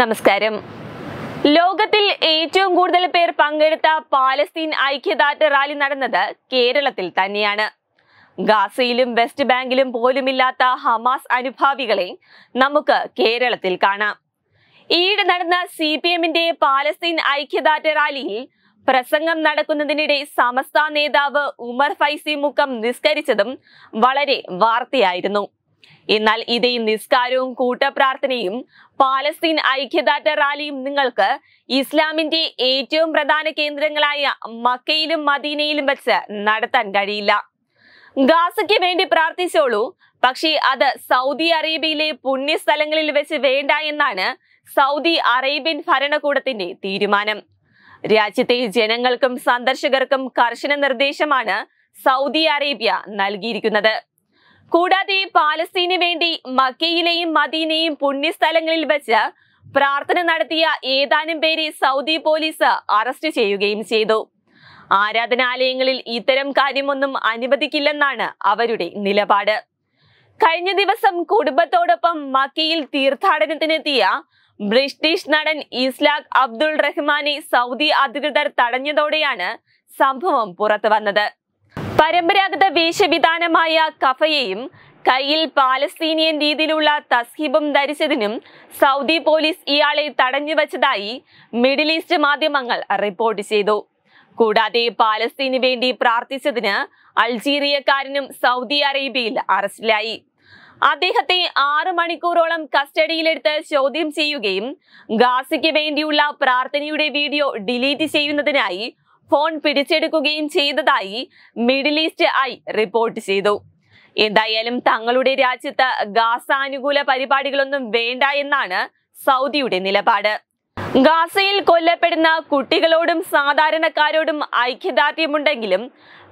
നമസ്കാരം. ലോകത്തിൽ ഏറ്റവും കൂടുതൽ പേർ പങ്കെടുത്ത പാലസ്തീൻ ഐക്യദാർഢ്യ റാലി നടന്നത് കേരളത്തിൽ തന്നെയാണ്. ഗാസയിലും വെസ്റ്റ് ബാങ്കിലും പോലുമില്ലാത്ത ഹമാസ് അനുഭാവികളെ നമുക്ക് കേരളത്തിൽ കാണാം. ഈയിടെ നടന്ന സി പി എമ്മിന്റെ പാലസ്തീൻ ഐക്യദാർഢ്യ റാലിയിൽ പ്രസംഗം നടക്കുന്നതിനിടെ സമസ്ത നേതാവ് ഉമർ ഫൈസി മുക്കം നിസ്കരിച്ചതും വളരെ വാർത്തയായിരുന്നു. എന്നാൽ ഇതേ നിസ്കാരവും കൂട്ടപ്രാർത്ഥനയും പാലസ്തീൻ ഐക്യദാർഢ്യ റാലിയും നിങ്ങൾക്ക് ഇസ്ലാമിന്റെ ഏറ്റവും പ്രധാന കേന്ദ്രങ്ങളായ മക്കയിലും മദീനയിലും വെച്ച് നടത്താൻ കഴിയില്ല. ഗാസയ്ക്ക് വേണ്ടി പ്രാർത്ഥിച്ചോളൂ. പക്ഷേ അത് സൗദി അറേബ്യയിലെ പുണ്യസ്ഥലങ്ങളിൽ വെച്ച് വേണ്ട എന്നാണ് സൗദി അറേബ്യൻ ഭരണകൂടത്തിന്റെ തീരുമാനം. രാജ്യത്തെ ജനങ്ങൾക്കും സന്ദർശകർക്കും കർശന നിർദ്ദേശമാണ് സൗദി അറേബ്യ നൽകിയിരിക്കുന്നത്. കൂടാതെ പാലസ്തീന് വേണ്ടി മക്കയിലെയും മദീനയും പുണ്യസ്ഥലങ്ങളിൽ വെച്ച് പ്രാർത്ഥന നടത്തിയ ഏതാനും പേരെ സൗദി പോലീസ് അറസ്റ്റ് ചെയ്യുകയും ചെയ്തു. ആരാധനാലയങ്ങളിൽ ഇത്തരം കാര്യമൊന്നും അനുവദിക്കില്ലെന്നാണ് അവരുടെ നിലപാട്. കഴിഞ്ഞ ദിവസം കുടുംബത്തോടൊപ്പം മക്കയിൽ തീർത്ഥാടനത്തിനെത്തിയ ബ്രിട്ടീഷ് നടൻ ഇസ്ലാഖ് അബ്ദുൾ റഹ്മാനെ സൗദി അധികൃതർ തടഞ്ഞതോടെയാണ് സംഭവം പുറത്തു വന്നത് പരമ്പരാഗത വേഷവിധാനമായ കഫയെയും കയ്യിൽ പാലസ്തീനിയൻ രീതിയിലുള്ള തസ്ഹീബും ധരിച്ചതിനും സൗദി പോലീസ് ഇയാളെ തടഞ്ഞു വച്ചതായി മിഡിൽ ഈസ്റ്റ് മാധ്യമങ്ങൾ റിപ്പോർട്ട് ചെയ്തു. കൂടാതെ പാലസ്തീന് വേണ്ടി പ്രാർത്ഥിച്ചതിന് അൾജീരിയക്കാരനും സൗദി അറേബ്യയിൽ അറസ്റ്റിലായി. അദ്ദേഹത്തെ ആറു മണിക്കൂറോളം കസ്റ്റഡിയിലെടുത്ത് ചോദ്യം ചെയ്യുകയും ഗാസയ്ക്ക് വേണ്ടിയുള്ള പ്രാർത്ഥനയുടെ വീഡിയോ ഡിലീറ്റ് ചെയ്യുന്നതിനായി ഫോൺ പിടിച്ചെടുക്കുകയും ചെയ്തതായി മിഡിൽ ഈസ്റ്റ് ഐ റിപ്പോർട്ട് ചെയ്തു. എന്തായാലും തങ്ങളുടെ രാജ്യത്ത് ഗാസാനുകൂല പരിപാടികളൊന്നും വേണ്ട എന്നാണ് സൗദിയുടെ നിലപാട്. ഗാസയിൽ കൊല്ലപ്പെടുന്ന കുട്ടികളോടും സാധാരണക്കാരോടും ഐക്യദാർഢ്യമുണ്ടെങ്കിലും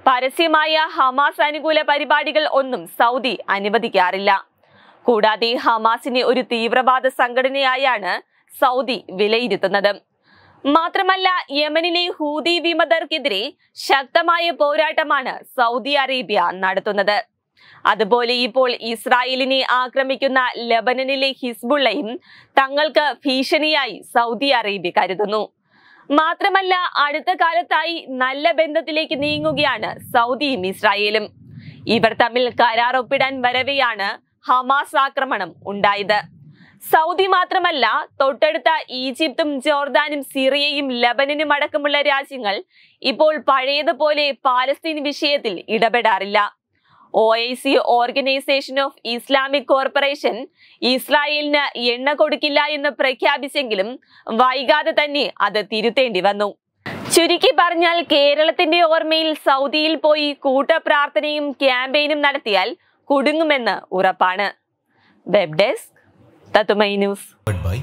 പരസ്യമായ ഹമാസ് അനുകൂല പരിപാടികൾ ഒന്നും സൗദി അനുവദിക്കാറില്ല. കൂടാതെ ഹമാസിനെ ഒരു തീവ്രവാദ സംഘടനയായാണ് സൗദി വിലയിരുത്തുന്നത്. മാത്രമല്ല യമനിലെ ഹൂതി വിമതർക്കെതിരെ ശക്തമായ പോരാട്ടമാണ് സൗദി അറേബ്യ നടത്തുന്നത്. അതുപോലെ ഇപ്പോൾ ഇസ്രായേലിനെ ആക്രമിക്കുന്ന ലബനനിലെ ഹിസ്ബുള്ളയും തങ്ങൾക്ക് ഭീഷണിയായി സൗദി അറേബ്യ കരുതുന്നു. മാത്രമല്ല അടുത്ത കാലത്തായി നല്ല ബന്ധത്തിലേക്ക് നീങ്ങുകയാണ് സൗദിയും ഇസ്രായേലും. ഇവർ തമ്മിൽ കരാർ ഒപ്പിടാൻ വരവെയാണ് ഹമാസ് ആക്രമണം ഉണ്ടായത്. സൗദി മാത്രമല്ല തൊട്ടടുത്ത ഈജിപ്തും ജോർദാനും സിറിയയും ലബനനും അടക്കമുള്ള രാജ്യങ്ങൾ ഇപ്പോൾ പഴയതുപോലെ പാലസ്തീൻ വിഷയത്തിൽ ഇടപെടാറില്ല. O I C organisation of Islamic corporation ഇസ്രായേലിന് എണ്ണ കൊടുക്കില്ല എന്ന് പ്രഖ്യാപിച്ചെങ്കിലും വൈകാതെ തന്നെ അത് തിരുത്തേണ്ടി വന്നു. ചുരുക്കി പറഞ്ഞാൽ കേരളത്തിന്റെ ഓർമ്മയിൽ സൗദിയിൽ പോയി കൂട്ടപ്രാർത്ഥനയും ക്യാമ്പയിനും നടത്തിയാൽ കുടുങ്ങുമെന്ന് ഉറപ്പാണ്. വെബ് ഡെസ്ക് തത്തുമൈ news by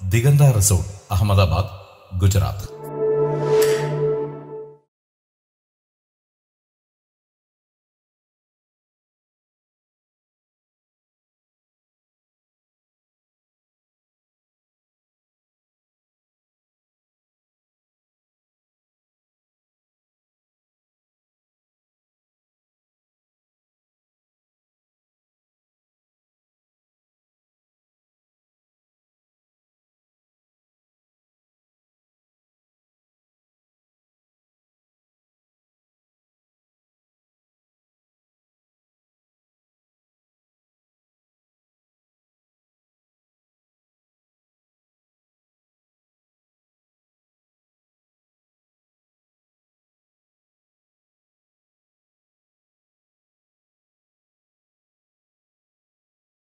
Diganda Resort, Ahmedabad, Gujarat.